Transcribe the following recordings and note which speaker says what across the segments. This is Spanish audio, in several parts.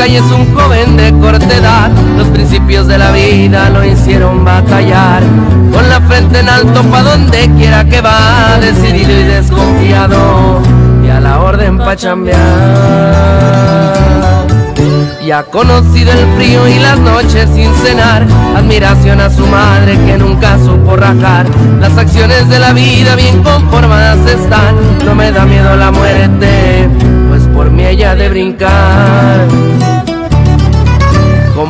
Speaker 1: calles un joven de corta edad. Los principios de la vida lo hicieron batallar. Con la frente en alto pa' donde quiera que va, decidido y desconfiado. Y a la orden pa' chambear. Y ha conocido el frío y las noches sin cenar. Admiración a su madre que nunca supo rajar. Las acciones de la vida bien conformadas están. No me da miedo la muerte,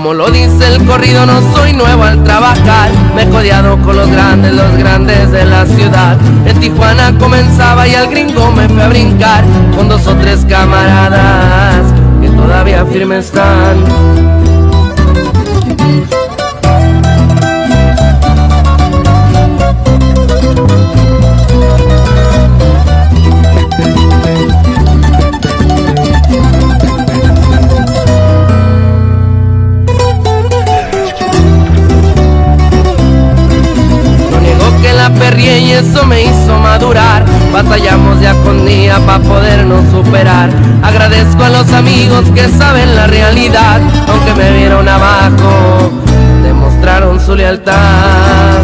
Speaker 1: Como lo dice el corrido, no soy nuevo al trabajar. Me he codeado con los grandes, los grandes de la ciudad. En Tijuana comenzaba y al gringo me fue a brincar con dos o tres camaradas que todavía firmes están. Y eso me hizo madurar. Batallamos día con día para podernos superar. Agradezco a los amigos que saben la realidad, aunque me vieron abajo, demostraron su lealtad.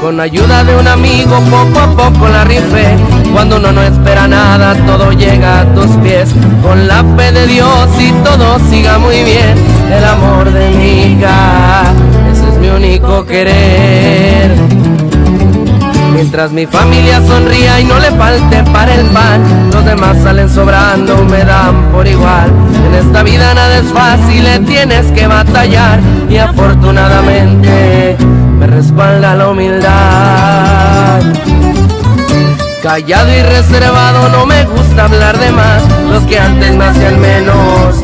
Speaker 1: Con ayuda de un amigo poco a poco la rifé Cuando uno no espera nada todo llega a tus pies Con la fe de Dios y todo siga muy bien El amor de mi hija, ese es mi único querer Mientras mi familia sonría y no le falte para el pan. Los demás salen sobrando, me dan por igual. En esta vida nada es fácil, le tienes que batallar. Y afortunadamente me respalda la humildad. Callado y reservado, no me gusta hablar de más. Los que antes me hacían menos,